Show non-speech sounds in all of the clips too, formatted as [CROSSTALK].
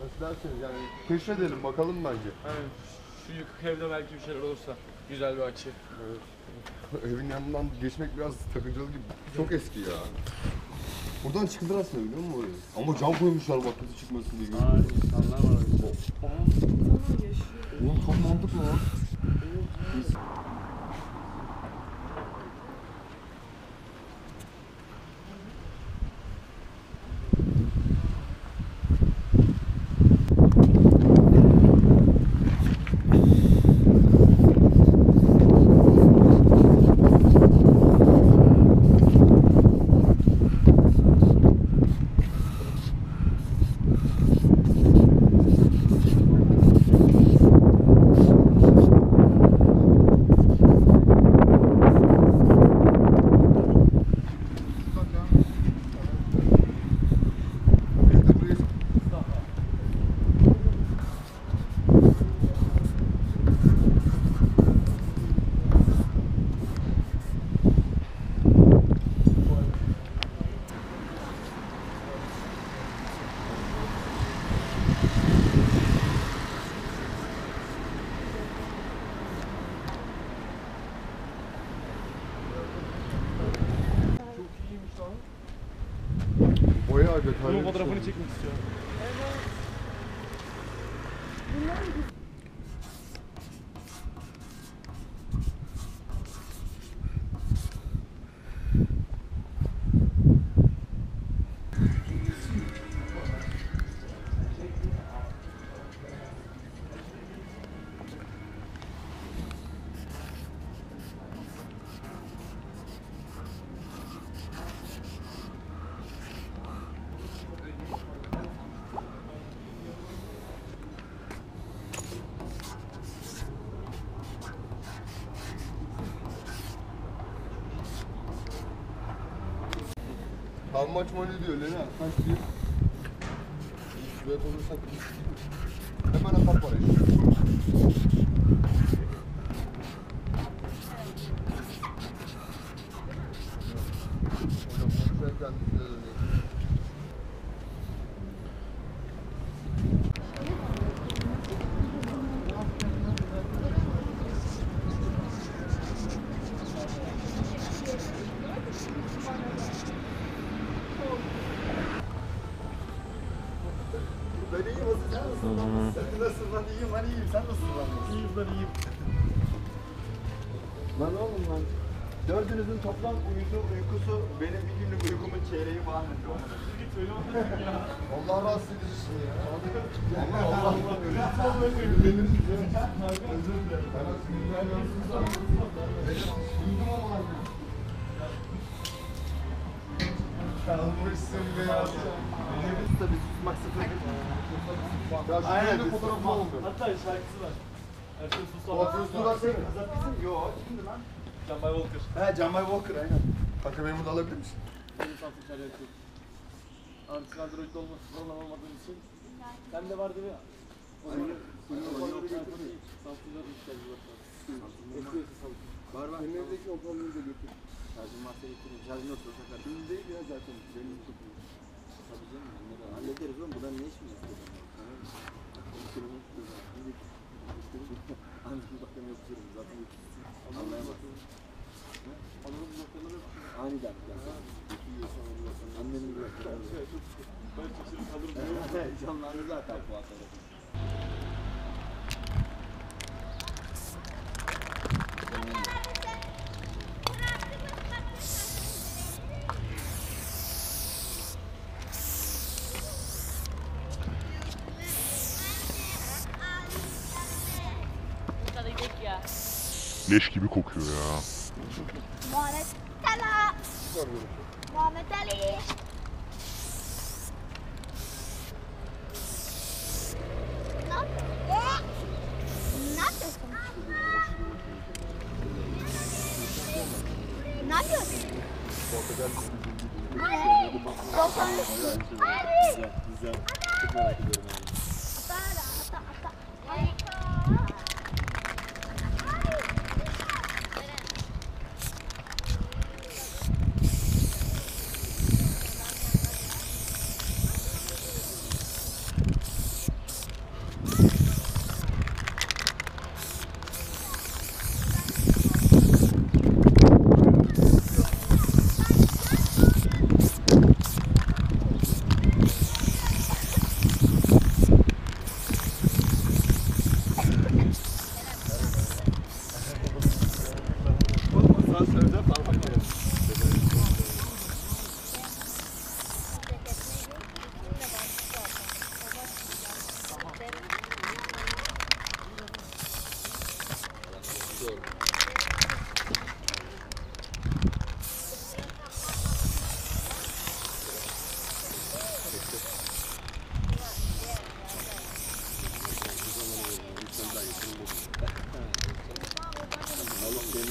Nasıl derseniz yani keşfedelim bakalım bence. Hani şu yıkık evde belki bir şeyler olursa güzel bir açı. [LAUGHS] Evin yanından geçmek biraz takıncalı gibi. Çok eski ya. Buradan çıkılır aslında biliyor musun oraya? Ama cam koymuşlar bak kötü çıkmasın diye. Aa, insanlar var. Oğlum çok mantıklı lan. Çok iyiymiş lan. Bayağı detaylı. Bunun fotoğrafını çekmek istiyorum. How much money diyor Lena? Kaç diyor? Şuraya olursak hemen atar parayı. Hocam konuşmaya kendisi de dönüyor. Ben iyiyim nasıl sen nasılsın lan? Sen nasılsın lan iyiyim ben iyiyim sen nasılsın lan? İyiyim ben iyiyim. Lan oğlum lan. Dördünüzün toplam uyudu, uykusu benim bir günlük uykumun çeyreği falan etti. Git öyle olmasın ya. Allah rahatsız edilsin ya. Allah Allah. Özür dilerim. Özür dilerim. Ben sinirler yansın Benim uyudum ama. Kalmışsın beyaz. Tabii susmak sıfır. Ya Aynen, biz fotoğrafı olmuyor. Hatta şarkısı var. Ertuğrul Susam. Fotoğrafı versene. Kazak bizim? Yo kimdi lan? Can Bay Walker. He Can Bay Walker aynen. Kanka benim bunu alabilir misin? Benim sanatı içeri yapıyor. Antik android olması falan olmadığın için. Bende var değil mi? O zaman kullanıcıları getireyim. Sansürler ihtiyacı var. Var var. Senin evdeki hoparlörü de götür. Şarjım varsa getireyim. Şarjım yoksa sakar. Şimdi değil ya zaten. Benim tutmuyor. Tabii canım. Hallederiz oğlum. Buradan ne iş mi yapıyorsun? Anladım bakın yapıyorum zaten. Anlayamadım. Alırım noktaları. Aniden. Şey, çok Ben şaşırıp kalırım. [LAUGHS] Canlandı zaten bu atarı. Leş gibi kokuyor ya. Muhammed Salah. Muhammed Ali.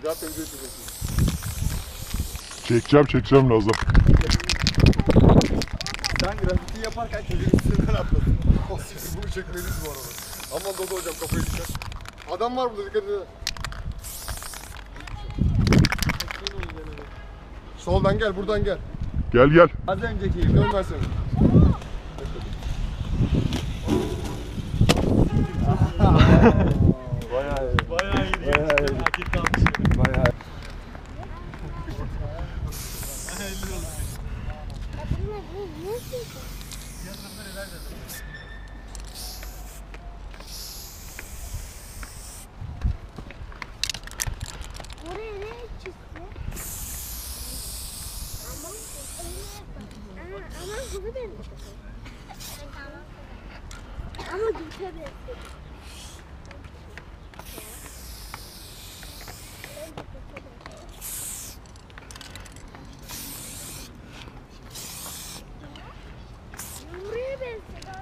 Bir daha pencere çekesin. Çekeceğim çekeceğim Lazan. Sen grafiti yaparken çocuğun üstünden atladın. O siktir bunu çekmeliyiz bu arada. Aman Dodo hocam kafayı dikkat. Adam var burada dikkat edin. Soldan gel buradan gel. Gel gel. Az önceki gibi. Dön versene. Bayağı iyi. Bayağı iyi. Bayağı iyi. Hak etti almış. Bayağı iyi. Ya bunlar ne? Ne yapıyorsun? Oraya ne çizdi? Ama ama bunu ben Ama. Buraya benziyor.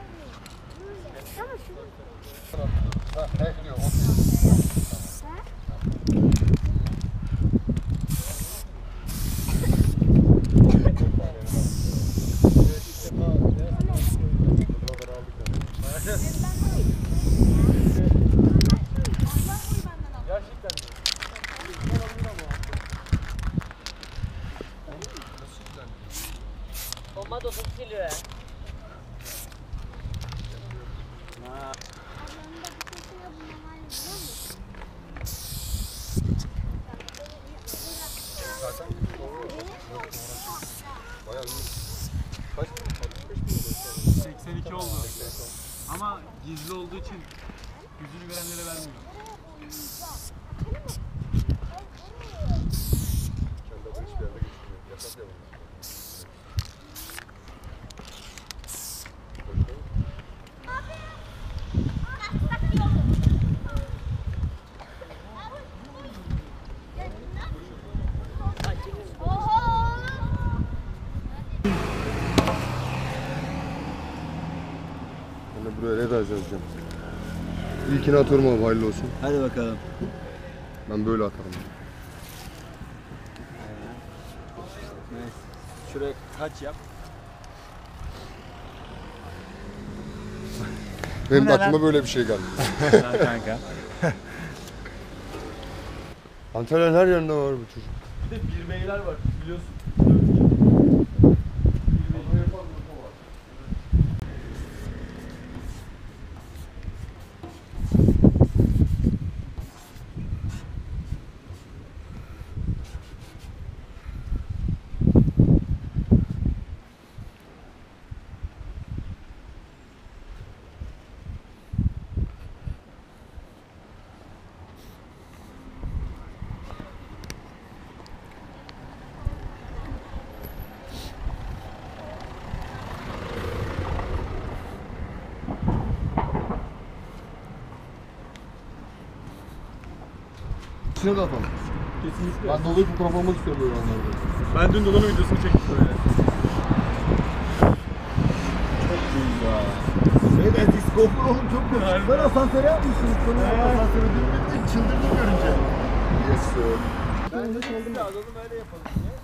Ha, he gidiyor. okey. Ha? Gerçekten mi? Bomba da 30 kilo ya. Adamda bir şey yok. Bundan aynı biliyor musun? Zaten doğru. Bayağı iyi. Kaç? 65 mi oldu? 82 oldu. Ama gizli olduğu için yüzünü görenlere vermiyor. Kendi adını hiçbir yerde geçmiyor. Yasak ya bunlar. Buraya Reda yazacağım. İlkini atıyorum abi hayırlı olsun. Hadi bakalım. Ben böyle atarım. Neyse. Şuraya taç yap. Benim de ne aklıma böyle bir şey geldi. [LAUGHS] kanka. Antalya'nın her yerinde var bu çocuk. Bir de bir beyler var biliyorsun. İçine de atalım. Kesinlikle. Ben dolayı almak istiyorum böyle anlarda. Ben dün Dolan'ın videosunu çektim böyle. Çok ya. Evet, diskopur oğlum çok güzel. Ben asansöre yapmışsınız. Sonra asansöre binmedim. Çıldırdım görünce. Yes sir. Bence adamı böyle yapalım ya.